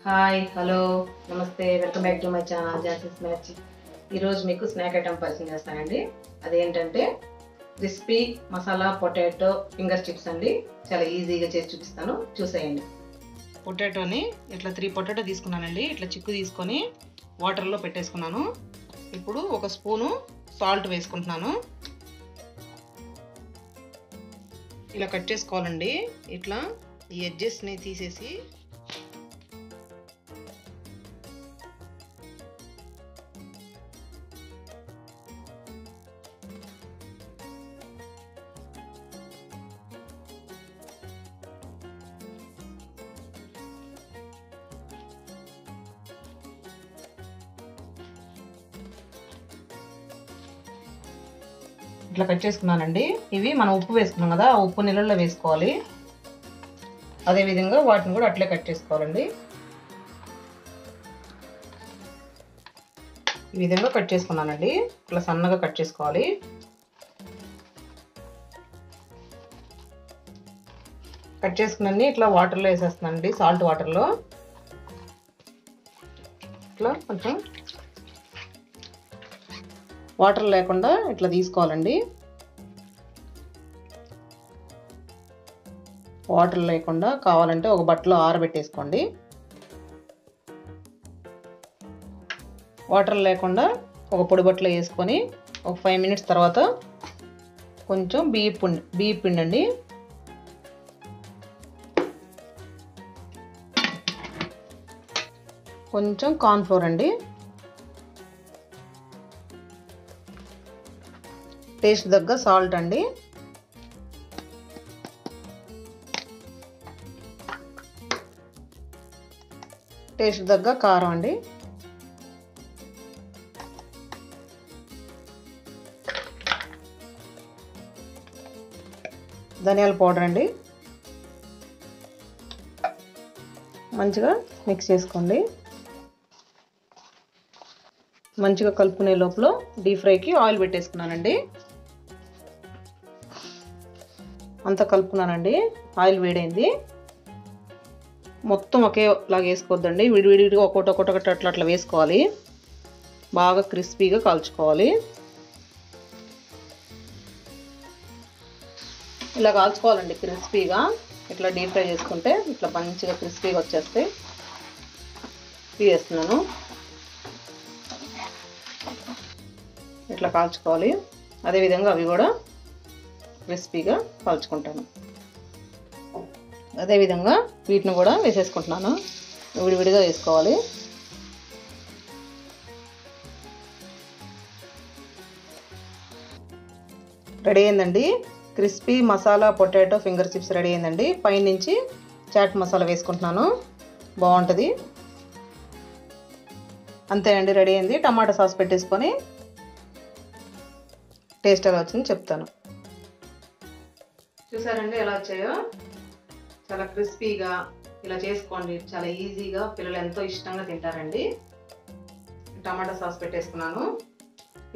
Hi hello namaste welcome back to my channel జాసెస్ మ్యాచ్ ఈరోజు మీకు స్నాక్ ఐటమ్ పరిచయం చేస్తానండి. అదేంటంటే crispy masala potato finger chips అండి. చాలా ఈజీగా చేసి చూపిస్తాను. చూసేయండి. పొటాటోని ఇట్లా త్రీ పొటాటో తీసుకున్నానండి. ఇట్లా చిక్కు తీసుకొని వాటర్లో పెట్టేసుకున్నాను. ఇప్పుడు ఒక స్పూను సాల్ట్ వేసుకుంటున్నాను. ఇలా కట్ చేసుకోవాలండి. ఇట్లా ఈ ఎడ్జెస్ని తీసేసి ఇట్లా కట్ చేసుకున్నానండి. ఇవి మనం ఉప్పు వేసుకున్నాం కదా ఆ ఉప్పు నీళ్ళల్లో వేసుకోవాలి. అదేవిధంగా వాటిని కూడా అట్లే కట్ చేసుకోవాలండి. ఈ విధంగా కట్ చేసుకున్నానండి. ఇట్లా సన్నగా కట్ చేసుకోవాలి. కట్ చేసుకున్నీ ఇట్లా వాటర్లో వేసేస్తున్నానండి సాల్ట్ వాటర్లో. ఇట్లా కొంచెం వాటర్ లేకుండా ఇట్లా తీసుకోవాలండి. వాటర్ లేకుండా కావాలంటే ఒక బట్టలో ఆరబెట్టేసుకోండి. వాటర్ లేకుండా ఒక పొడి బట్టలో వేసుకొని ఒక ఫైవ్ మినిట్స్ తర్వాత కొంచెం బియ్య పిండి బియ్య పిండి అండి కొంచెం కార్న్ఫ్లోర్ అండి. టేస్ట్ తగ్గ సాల్ట్ అండి. టేస్ట్ తగ్గ కారం అండి. ధనియాల పౌడర్ అండి. మంచిగా మిక్స్ చేసుకోండి. మంచిగా కలుపుకునే లోపల డీప్ ఫ్రైకి ఆయిల్ పెట్టేసుకున్నానండి. అంతా కలుపుకున్నానండి. ఆయిల్ వేడైంది. మొత్తం ఒకేలాగా వేసుకోవద్దండి. విడివిడిగా ఒక్కొక్కటి ఒక్కొక్కటి అట్లా అట్లా వేసుకోవాలి. బాగా క్రిస్పీగా కాల్చుకోవాలి. ఇలా కాల్చుకోవాలండి క్రిస్పీగా. ఇట్లా డీప్ ఫ్రై చేసుకుంటే ఇట్లా మంచిగా క్రిస్పీగా వచ్చేస్తే తీసేస్తున్నాను. ఇట్లా కాల్చుకోవాలి. అదేవిధంగా అవి కూడా క్రిస్పీగా కాల్చుకుంటాను అదేవిధంగా వీటిని కూడా వేసేసుకుంటున్నాను. విడివిడిగా వేసుకోవాలి. రెడీ అయిందండి. Crispy masala potato finger chips ready అయిందండి. పైనుంచి చాట్ మసాలా వేసుకుంటున్నాను. బాగుంటుంది. అంతే అండి రెడీ అయింది. టమాటా సాస్ పెట్టేసుకొని టేస్ట్ ఎలా వచ్చింది చెప్తాను. చూసారండి ఎలా వచ్చాయో? చాలా క్రిస్పీగా ఇలా చేసుకోండి. చాలా ఈజీగా పిల్లలు ఎంతో ఇష్టంగా తింటారండి. టమాటా సాస్ పెట్టేసుకున్నాను.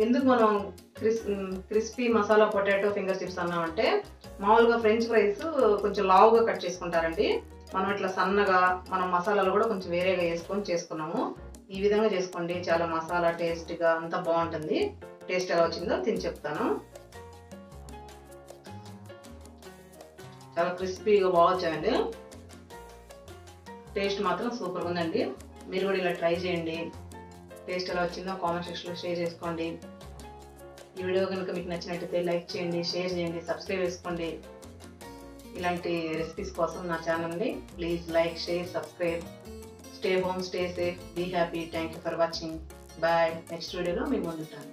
ఎందుకు మనం Chris crispy masala potato finger chips అన్నామంటే మామూలుగా ఫ్రెంచ్ ఫ్రైస్ కొంచెం లావుగా కట్ చేసుకుంటారండి. మనం ఇట్లా సన్నగా మనం మసాలాలు కూడా కొంచెం వేరేగా వేసుకొని చేసుకున్నాము. ఈ విధంగా చేసుకోండి. చాలా మసాలా టేస్ట్గా అంతా బాగుంటుంది. టేస్ట్ ఎలా వచ్చిందో తిని చెప్తాను. చాలా క్రిస్పీగా బాగా వచ్చాయండి టేస్ట్ మాత్రం సూపర్గా ఉందండి. మీరు కూడా ఇలా ట్రై చేయండి. టేస్ట్ ఎలా వచ్చిందో కామెంట్ సెక్షన్లో షేర్ చేసుకోండి. ఈ వీడియో కనుక మీకు నచ్చినట్టయితే లైక్ చేయండి షేర్ చేయండి సబ్స్క్రైబ్ చేసుకోండి. ఇలాంటి రెసిపీస్ కోసం నా ఛానల్ని please like share subscribe. Stay home stay safe be happy. Thank you for watching. Bye. Next వీడియోలో మేము ఉంటాను